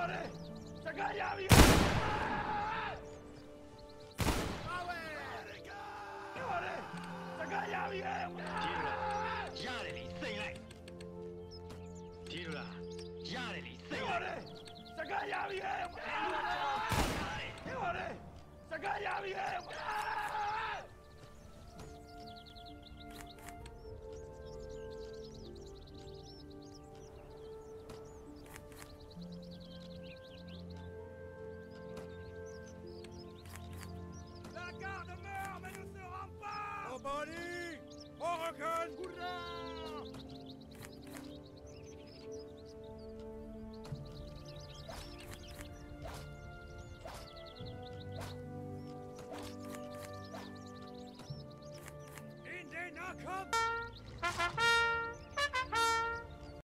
potwory! Zaganiam ich! Potwory! Zaganiam ich! Tirula! Jareli, sejlej! Tirula! Jareli, sejlej! Potwory! Zaganiam ich! Potwory! Zaganiam ich! garde-meurs, mais ne se rend pas Au Au recueil